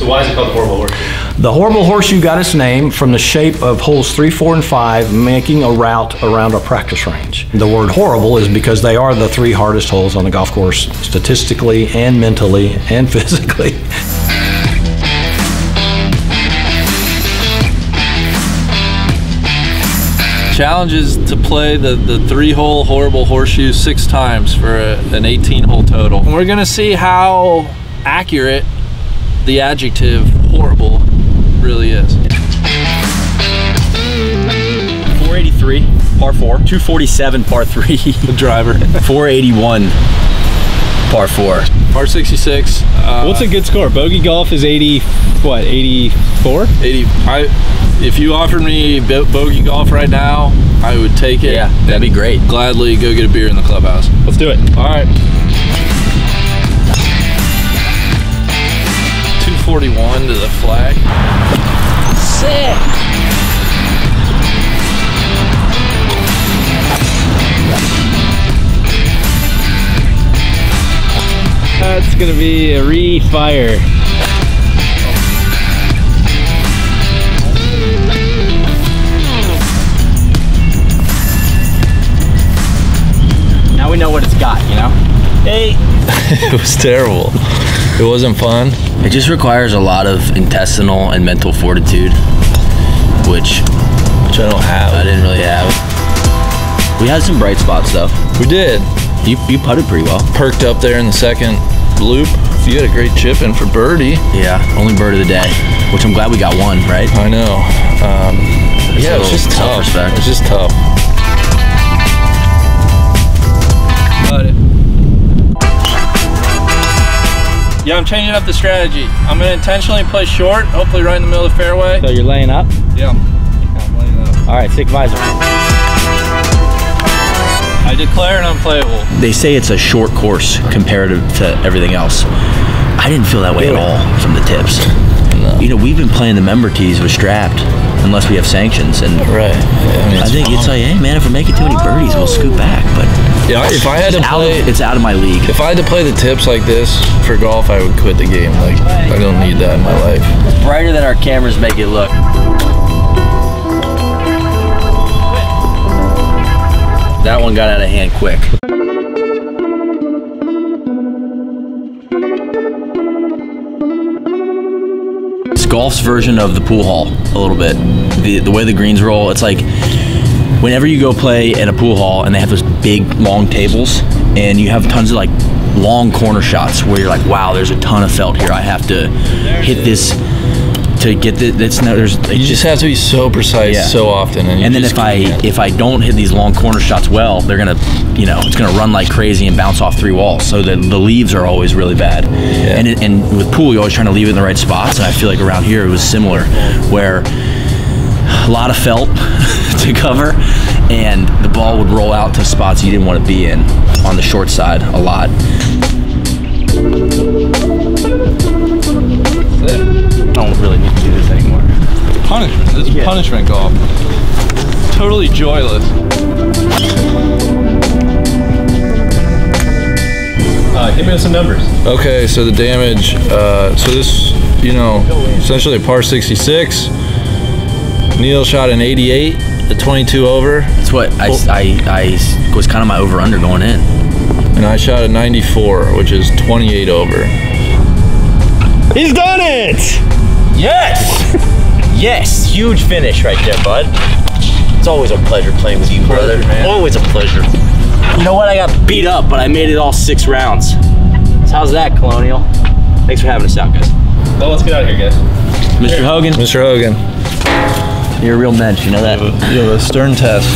So why is it called the horrible horseshoe? The horrible horseshoe got its name from the shape of holes three, four, and five making a route around a practice range. The word horrible is because they are the three hardest holes on the golf course statistically and mentally and physically. Challenge is to play the, the three hole horrible horseshoe six times for a, an 18 hole total. And we're gonna see how accurate the adjective horrible really is. 483, par 4. 247, par 3. The driver. 481, par 4. Par 66. Uh, What's a good score? Bogey golf is 80, what, 84? 80. I, if you offered me bo- bogey golf right now, I would take it. Yeah, that'd be great. Gladly go get a beer in the clubhouse. Let's do it. All right. 241 to the flag. Sick! That's gonna be a refire. Now we know what it's got, you know? Hey. it was terrible. It wasn't fun. It just requires a lot of intestinal and mental fortitude, which Which I don't have. I didn't really have. We had some bright spots though. We did. You, you putted pretty well. Perked up there in the second loop. You had a great chip in for birdie. Yeah, only bird of the day, which I'm glad we got one, right? I know. Um, yeah, it was just tough. self-respect. It was just tough. Yeah, I'm changing up the strategy. I'm gonna intentionally play short, hopefully right in the middle of the fairway. So you're laying up? Yeah. I'm laying up. All right, sick visor. I declare it unplayable. They say it's a short course comparative to everything else. I didn't feel that way at all from the tips. You know, we've been playing the member tees with strapped, unless we have sanctions, and Right. I, mean, I think it's like, hey man, if we're making too many birdies, we'll scoot back. But yeah, if I had to it's out, play, of, it's out of my league. if I had to play the tips like this for golf, I would quit the game. Like I don't need that in my life. Brighter than our cameras make it look. That one got out of hand quick. Golf's version of the pool hall a little bit. The the way the greens roll, it's like whenever you go play at a pool hall and they have those big long tables and you have tons of like long corner shots where you're like, wow, there's a ton of felt here. I have to hit this to get the that's no there's You just have to be so precise Yeah. so often, and, and then if I if I don't hit these long corner shots well, they're gonna, you know, it's gonna run like crazy and bounce off three walls. So the, the leaves are always really bad. And it, and with pool, you're always trying to leave it in the right spots. And I feel like around here it was similar, where a lot of felt to cover, and the ball would roll out to spots you didn't want to be in on the short side a lot. Punishment. This is punishment golf. Totally joyless. Uh, hit me with some numbers. Okay, so the damage. Uh, so this, you know, essentially a par 66. Neil shot an 88, a 22 over, That's what I, I, I was kind of my over under going in. and I shot a 94, which is 28 over. He's done it! Yes! Yes! Huge finish right there, bud. It's always a pleasure playing with you, brother. man. Always a pleasure. You know what? I got beat up, but I made it all six rounds. So how's that, Colonial? Thanks for having us out, guys. Well, let's get out of here, guys. Mr. Hogan, Mr. Hogan, you're a real mensch, you know that? you have a stern test.